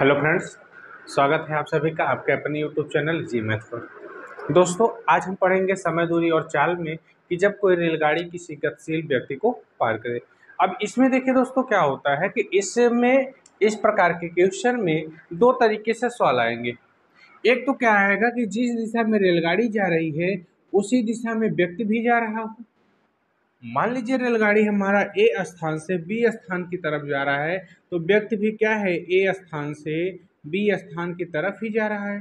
Hello friends, स्वागत है आप सभी का आपके अपने यूट्यूब चैनल जी मैथ पर। दोस्तों, आज हम पढ़ेंगे समय दूरी और चाल में कि जब कोई रेलगाड़ी किसी गतिशील व्यक्ति को पार करे। अब इसमें देखिए दोस्तों, क्या होता है कि इसमें, इस प्रकार के क्वेश्चन में दो तरीके से सवाल आएँगे। एक तो क्या आएगा कि जिस दिशा में रेलगाड़ी जा रही है, उसी दिशा में व्यक्ति भी जा रहा हो। मान लीजिए रेलगाड़ी हमारा ए स्थान से बी स्थान की तरफ़ जा रहा है तो व्यक्ति भी क्या है, ए स्थान से बी स्थान की तरफ़ ही जा रहा है।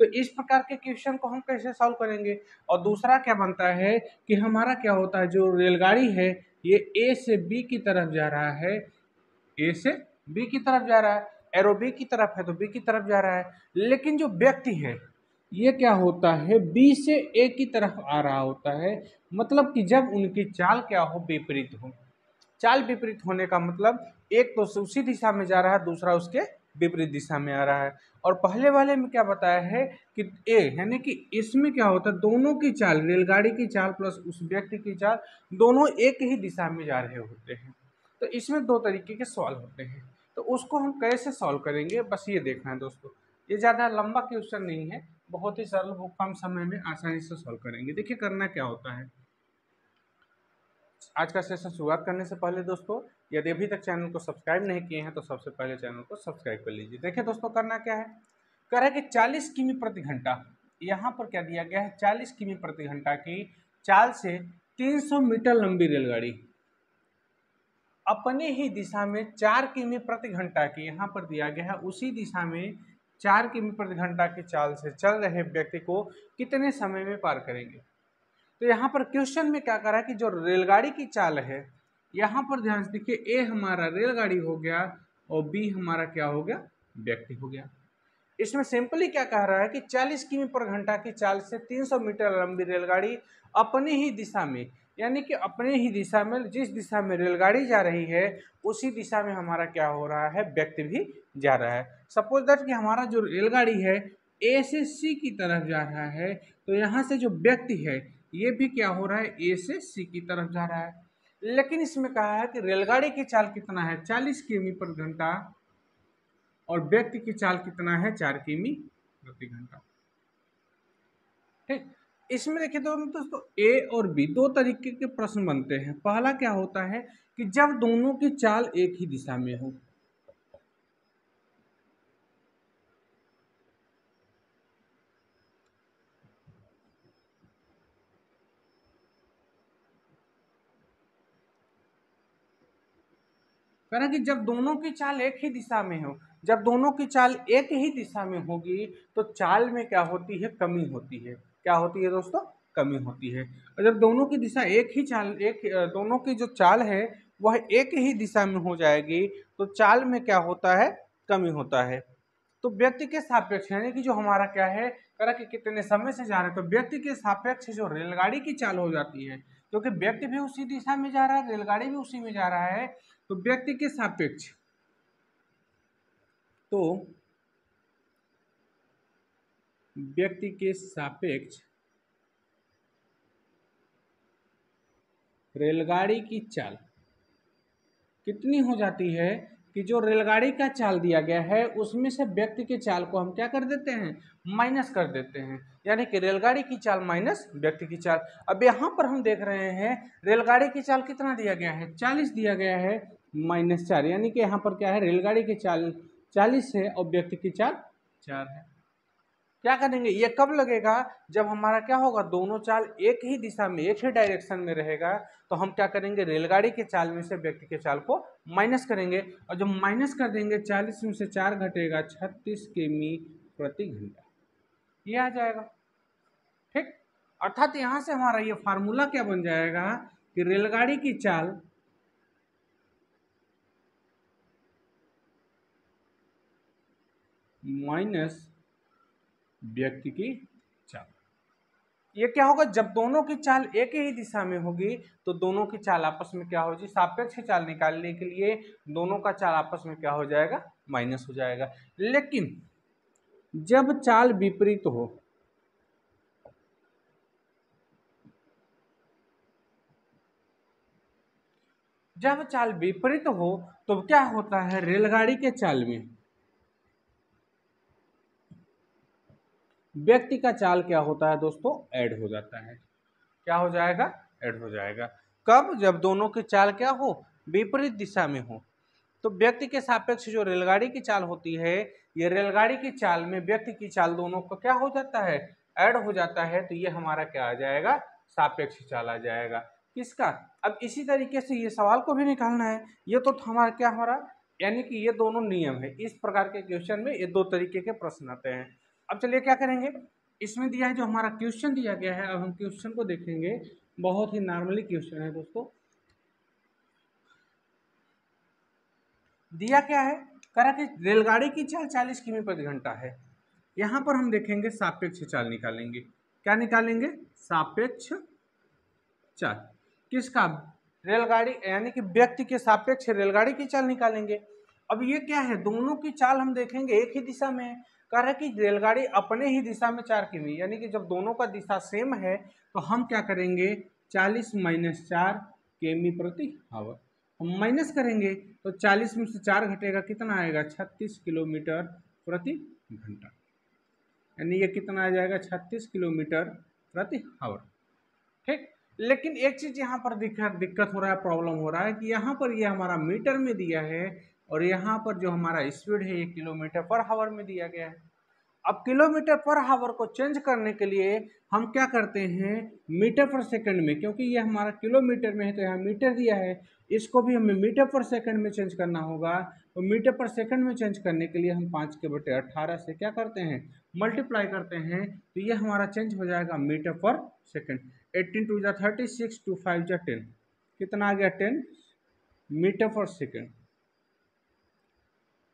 तो इस प्रकार के क्वेश्चन को हम कैसे सॉल्व करेंगे? और दूसरा क्या बनता है कि हमारा क्या होता है, जो रेलगाड़ी है, ये ए से बी की तरफ़ जा रहा है, ए से बी की तरफ़ जा रहा है एरो बी की तरफ़ है तो बी की तरफ़ जा रहा है। लेकिन जो व्यक्ति है ये क्या होता है? बी से ए की तरफ़ आ रहा होता है। मतलब कि जब उनकी चाल क्या हो? विपरीत हो। चाल विपरीत होने का मतलब एक तो उसी दिशा में जा रहा है, दूसरा उसके विपरीत दिशा में आ रहा है। और पहले वाले में क्या बताया है कि ए यानी कि इसमें क्या होता है? दोनों की चाल, रेलगाड़ी की चाल प्लस उस व्यक्ति की चाल दोनों एक ही दिशा में जा रहे होते हैं। तो इसमें दो तरीके के सवाल होते हैं। तो उसको हम कैसे सॉल्व करेंगे? बस ये देखना है दोस्तों। ये ज़्यादा लंबा क्वेश्चन नहीं है। बहुत ही सरल वो कम समय में आसानी से सॉल्व करेंगे। देखिए, करना क्या होता है? आज का सेशन शुरुआत करने से पहले दोस्तों, यदि अभी तक चैनल को सब्सक्राइब नहीं किए हैं तो सबसे पहले चैनल को सब्सक्राइब कर लीजिए। देखिए दोस्तों, करना क्या है? कह रहा है कि 40 किमी प्रति घंटा। यहाँ पर क्या दिया गया है? 40 किमी प्रति घंटा की चाल से 300 मीटर लंबी रेलगाड़ी। अपने ही दिशा में चार किमी प्रति घंटा की यहाँ पर दिया गया है। उसी दिशा में चार किमी प्रति घंटा की चाल से चल रहे व्यक्ति को कितने समय में पार करेंगे? तो यहाँ पर क्वेश्चन में क्या करा कि जो रेलगाड़ी की चाल है, यहाँ पर ध्यान से देखिए, ए हमारा रेलगाड़ी हो गया और बी हमारा क्या हो गया? व्यक्ति हो गया। इसमें सिंपली क्या कह रहा है कि 40 किमी पर घंटा की चाल से 300 मीटर लंबी रेलगाड़ी अपनी ही दिशा में यानी कि अपने ही दिशा में, जिस दिशा में रेलगाड़ी जा रही है, उसी दिशा में हमारा क्या हो रहा है, व्यक्ति भी जा रहा है। सपोज़ दैट कि हमारा जो रेलगाड़ी है ए से सी की तरफ़ जा रहा है तो यहाँ से जो व्यक्ति है, ये भी क्या हो रहा है ए से सी की तरफ़ जा रहा है। लेकिन इसमें कहा है कि रेलगाड़ी की चाल कितना है, चालीस किमी पर घंटा, और व्यक्ति की चाल कितना है, चार किमी प्रति घंटा। ठीक? इसमें देखिए तो दोस्तों ए और बी दो तरीके के प्रश्न बनते हैं। पहला क्या होता है कि जब दोनों की चाल एक ही दिशा में हो कह रहा कि जब दोनों की चाल एक ही दिशा में हो, जब दोनों की चाल एक ही दिशा में होगी तो चाल में क्या होती है? कमी होती है। क्या होती है दोस्तों? कमी होती है। और जब दोनों की दिशा एक ही चाल, एक दोनों की जो चाल है, वह एक ही दिशा में हो जाएगी तो चाल में क्या होता है? कमी होता है। तो व्यक्ति के सापेक्ष, यानी कि जो हमारा क्या है, करा कि कितने समय से जा रहे तो व्यक्ति के सापेक्ष जो रेलगाड़ी की चाल हो जाती है, क्योंकि व्यक्ति भी उसी दिशा में जा रहा है, रेलगाड़ी भी उसी में जा रहा है तो व्यक्ति के सापेक्ष तो व्यक्ति के सापेक्ष रेलगाड़ी की चाल कितनी हो जाती है कि जो रेलगाड़ी का चाल दिया गया है, उसमें से व्यक्ति के चाल को हम क्या कर देते हैं? माइनस कर देते हैं। यानी कि रेलगाड़ी की चाल माइनस व्यक्ति की चाल। अब यहाँ पर हम देख रहे हैं, रेलगाड़ी की चाल कितना दिया गया है? चालीस दिया गया है, माइनस चार। यानी कि यहाँ पर क्या है? रेलगाड़ी की चाल चालीस है और व्यक्ति की चाल चार है। क्या करेंगे? ये कब लगेगा? जब हमारा क्या होगा? दोनों चाल एक ही दिशा में, एक ही डायरेक्शन में रहेगा तो हम क्या करेंगे? रेलगाड़ी के चाल में से व्यक्ति के चाल को माइनस करेंगे। और जब माइनस कर देंगे, चालीस में से चार घटेगा, छत्तीस किमी प्रति घंटा। ये आ जाएगा। ठीक? अर्थात यहाँ से हमारा ये फार्मूला क्या बन जाएगा कि रेलगाड़ी की चाल माइनस व्यक्ति की चाल। ये क्या होगा? जब दोनों की चाल एक ही दिशा में होगी तो दोनों की चाल आपस में क्या होगी? सापेक्ष चाल निकालने के लिए दोनों का चाल आपस में क्या हो जाएगा? माइनस हो जाएगा। लेकिन जब चाल विपरीत हो, जब चाल विपरीत हो तो क्या होता है? रेलगाड़ी के चाल में। व्यक्ति का चाल क्या होता है दोस्तों? ऐड हो जाता है। क्या हो जाएगा? ऐड हो जाएगा। कब? जब दोनों की चाल क्या हो? विपरीत दिशा में हो। तो व्यक्ति के सापेक्ष जो रेलगाड़ी की चाल होती है, ये रेलगाड़ी की चाल में व्यक्ति की चाल दोनों का क्या हो जाता है? ऐड हो जाता है। तो ये हमारा क्या आ जाएगा? सापेक्ष चाल आ जाएगा। किसका? अब इसी तरीके से ये सवाल को भी निकालना है। ये तो हमारा क्या हमारा? यानी कि ये दोनों नियम है। इस प्रकार के क्वेश्चन में ये दो तरीके के प्रश्न आते हैं। अब चलिए क्या करेंगे? इसमें दिया है जो हमारा क्वेश्चन दिया गया है, अब हम क्वेश्चन को देखेंगे। बहुत ही नॉर्मली क्वेश्चन है दोस्तों। दिया क्या है? करा कि रेलगाड़ी की चाल 40 किमी प्रति घंटा है। यहाँ पर हम देखेंगे सापेक्ष चाल निकालेंगे। क्या निकालेंगे? सापेक्ष चाल। किसका? रेलगाड़ी, यानी कि व्यक्ति के सापेक्ष रेलगाड़ी की चाल निकालेंगे। अब ये क्या है? दोनों की चाल हम देखेंगे एक ही दिशा में। कह रहा है कि रेलगाड़ी अपने ही दिशा में चार किमी यानी कि जब दोनों का दिशा सेम है तो हम क्या करेंगे? चालीस माइनस चार केमी प्रति आवर हम माइनस करेंगे तो 40 में से चार घटेगा, कितना आएगा? 36 किलोमीटर प्रति घंटा। यानी ये कितना आ जाएगा? 36 किलोमीटर प्रति आवर ठीक? लेकिन एक चीज़ यहाँ पर दिक्कत दिक्कत हो रहा है, प्रॉब्लम हो रहा है कि यहाँ पर ये यह हमारा मीटर में दिया है और यहाँ पर जो हमारा स्पीड है ये किलोमीटर पर हावर में दिया गया है। अब किलोमीटर पर हावर को चेंज करने के लिए हम क्या करते हैं, मीटर पर सेकंड में, क्योंकि ये हमारा किलोमीटर में है तो यहाँ मीटर दिया है, इसको भी हमें मीटर पर सेकंड में चेंज करना होगा। तो मीटर पर सेकंड में चेंज करने के लिए हम पाँच के बटे अट्ठारह से क्या करते हैं मल्टीप्लाई करते हैं तो ये हमारा चेंज हो जाएगा मीटर पर सेकेंड एट्टीन टू जा थर्टी सिक्स टू फाइव जा टेन कितना आ गया टेन मीटर पर सेकेंड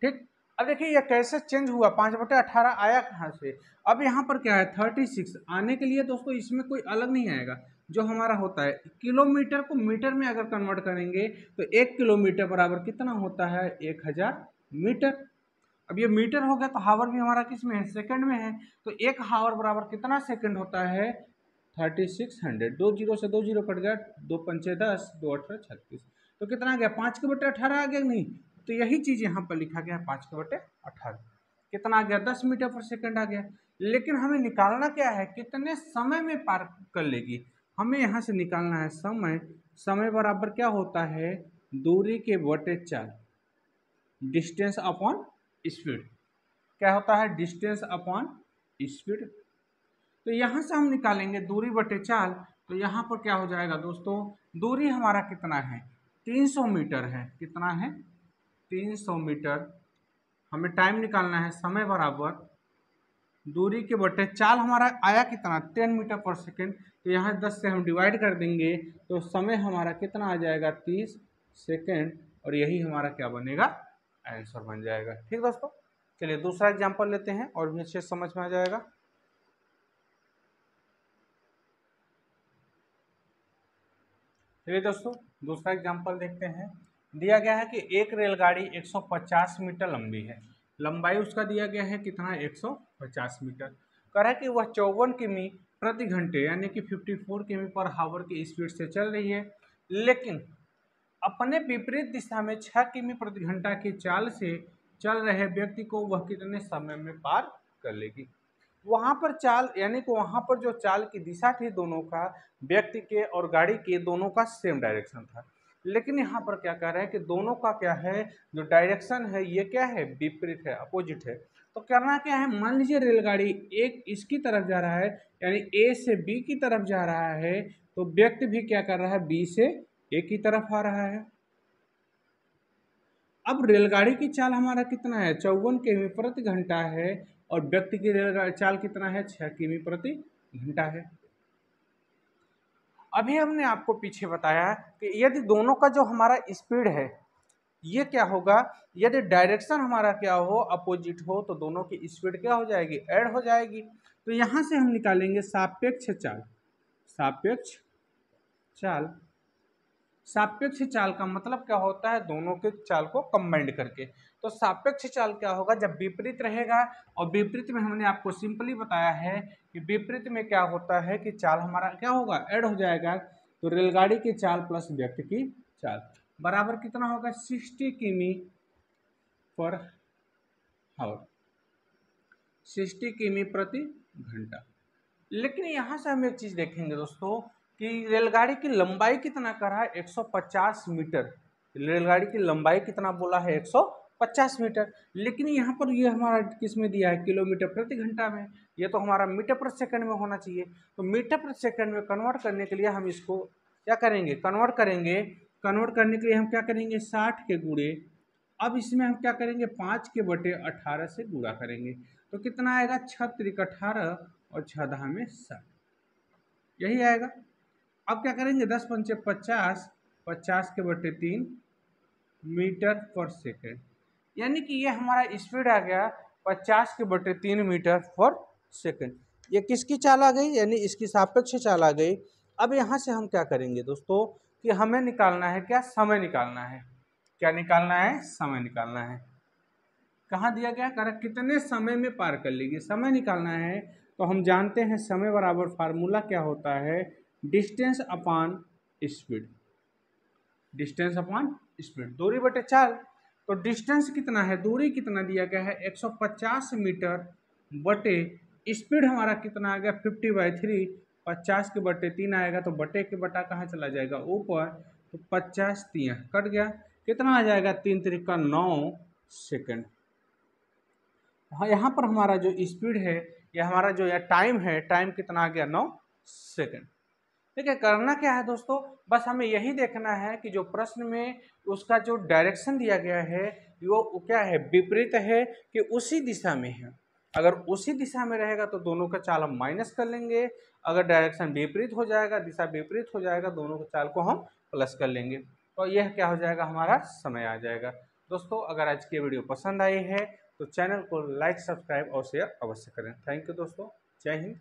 ठीक? अब देखिए ये कैसे चेंज हुआ? पाँच बटे अठारह आया कहाँ से? अब यहाँ पर क्या है? थर्टी सिक्स आने के लिए दोस्तों इसमें कोई अलग नहीं आएगा। जो हमारा होता है, किलोमीटर को मीटर में अगर कन्वर्ट करेंगे तो एक किलोमीटर बराबर कितना होता है? एक हज़ार मीटर। अब ये मीटर हो गया तो हावर भी हमारा किसमें है? सेकंड में है। तो एक हावर बराबर कितना सेकंड होता है? थर्टी सिक्स हंड्रेड दो ज़ीरो से दो ज़ीरो कट गया, दो पंचे दस, दो अठारह छत्तीस। तो कितना आ गया? पाँच के बटे अठारह आ गया नहीं? तो यही चीज़ यहाँ पर लिखा गया है पाँच के बटे अठारह। कितना आ गया? दस मीटर पर सेकंड आ गया। लेकिन हमें निकालना क्या है? कितने समय में पार कर लेगी? हमें यहाँ से निकालना है समय। समय बराबर क्या होता है? दूरी के बटे चाल डिस्टेंस अपॉन स्पीड। क्या होता है? Distance upon speed. तो यहाँ से हम निकालेंगे दूरी बटे चाल तो यहाँ पर क्या हो जाएगा दोस्तों? दूरी हमारा कितना है? 300 मीटर है। कितना है? तीन सौ मीटर। हमें टाइम निकालना है समय बराबर। दूरी के बटे चाल हमारा आया कितना? टेन मीटर पर सेकेंड तो यहाँ दस से हम डिवाइड कर देंगे। तो समय हमारा कितना आ जाएगा? तीस सेकेंड और यही हमारा क्या बनेगा? आंसर बन जाएगा। ठीक दोस्तों? चलिए दूसरा एग्ज़ाम्पल लेते हैं और भी अच्छे समझ में आ जाएगा। चलिए दोस्तों, दूसरा एग्ज़ाम्पल देखते हैं। दिया गया है कि एक रेलगाड़ी 150 मीटर लंबी है। लंबाई उसका दिया गया है कितना? 150 मीटर। कह रहा है कि वह चौवन किमी प्रति घंटे, यानी कि 54 किमी पर हावर की स्पीड से चल रही है। लेकिन अपने विपरीत दिशा में 6 किमी प्रति घंटा की चाल से चल रहे व्यक्ति को वह कितने समय में पार कर लेगी? वहाँ पर चाल, यानी कि वहाँ पर जो चाल की दिशा थी दोनों का, व्यक्ति के और गाड़ी के, दोनों का सेम डायरेक्शन था। लेकिन यहाँ पर क्या कह रहे हैं कि दोनों का क्या है, जो डायरेक्शन है, ये क्या है? विपरीत है अपोजिट है। तो करना क्या है, मान लीजिए रेलगाड़ी एक इसकी तरफ़ जा रहा है, यानी ए से बी की तरफ़ जा रहा है तो व्यक्ति भी क्या कर रहा है बी से ए की तरफ़ आ रहा है। अब रेलगाड़ी की चाल हमारा कितना है? चौवन किमी प्रति घंटा है, और व्यक्ति की रेलगाड़ी चाल कितना है? छः किमी प्रति घंटा है। अभी हमने आपको पीछे बताया कि यदि दोनों का जो हमारा स्पीड है, ये क्या होगा? यदि डायरेक्शन हमारा क्या हो, अपोजिट हो तो दोनों की स्पीड क्या हो जाएगी? ऐड हो जाएगी। तो यहाँ से हम निकालेंगे सापेक्ष चाल। सापेक्ष चाल। सापेक्ष चाल का मतलब क्या होता है? दोनों के चाल को कंबाइंड करके। तो सापेक्ष चाल क्या होगा? जब विपरीत रहेगा, और विपरीत में हमने आपको सिंपली बताया है कि विपरीत में क्या होता है कि चाल हमारा क्या होगा? ऐड हो जाएगा। तो रेलगाड़ी की चाल प्लस व्यक्ति की चाल। बराबर कितना होगा? सिक्सटी किमी पर हावर सिक्सटी किमी प्रति घंटा। लेकिन यहाँ से हम एक चीज़ देखेंगे दोस्तों कि रेलगाड़ी की लंबाई कितना कर? रहा है 150 मीटर। रेलगाड़ी की लंबाई कितना बोला है? 150 मीटर। लेकिन यहाँ पर ये हमारा किसमें दिया है? किलोमीटर प्रति घंटा में। ये तो हमारा मीटर प्रति सेकंड में होना चाहिए। तो मीटर प्रति सेकंड में कन्वर्ट करने के लिए हम इसको क्या करेंगे? कन्वर्ट करेंगे। कन्वर्ट करने के लिए हम क्या करेंगे? साठ के गुड़े अब इसमें हम क्या करेंगे? पाँच के बटे अठारह से गुड़ा करेंगे। तो कितना आएगा? छः त्रिक अठारह और छः में साठ। यही आएगा। अब क्या करेंगे? दस पंचे पचास। पचास के बटे तीन मीटर पर सेकेंड। यानी कि ये हमारा स्पीड आ गया पचास के बटे तीन मीटर पर सेकेंड। ये किसकी चाल आ गई? यानी इसकी सापेक्ष चाल आ गई। अब यहाँ से हम क्या करेंगे दोस्तों कि हमें निकालना है क्या? समय निकालना है। क्या निकालना है? समय निकालना है। कहाँ दिया गया? कर कितने समय में पार कर लीजिए समय निकालना है। तो हम जानते हैं समय बराबर फार्मूला क्या होता है? Distance upon speed. Distance upon speed. दूरी बटे चार। तो डिस्टेंस कितना है? दूरी कितना दिया गया है? 150 मीटर बटे, स्पीड हमारा कितना आ गया? 50 बाई थ्री। पचास के बटे तीन आएगा तो बटे के बटा कहाँ चला जाएगा? ऊपर। तो पचास तीन कट गया। कितना आ जाएगा? तीन तरीका नौ सेकेंड। हाँ यहाँ पर हमारा जो स्पीड है, या हमारा जो यह टाइम है, टाइम कितना आ गया? नौ सेकंड। ठीक है करना क्या है दोस्तों? बस हमें यही देखना है कि जो प्रश्न में उसका जो डायरेक्शन दिया गया है, वो क्या है? विपरीत है कि उसी दिशा में है। अगर उसी दिशा में रहेगा तो दोनों का चाल हम माइनस कर लेंगे। अगर डायरेक्शन विपरीत हो जाएगा, दिशा विपरीत हो जाएगा, दोनों के चाल को हम प्लस कर लेंगे। तो यह क्या हो जाएगा? हमारा समय आ जाएगा। दोस्तों, अगर आज की वीडियो पसंद आई है तो चैनल को लाइक सब्सक्राइब और शेयर अवश्य करें। थैंक यू दोस्तों। जय हिंद।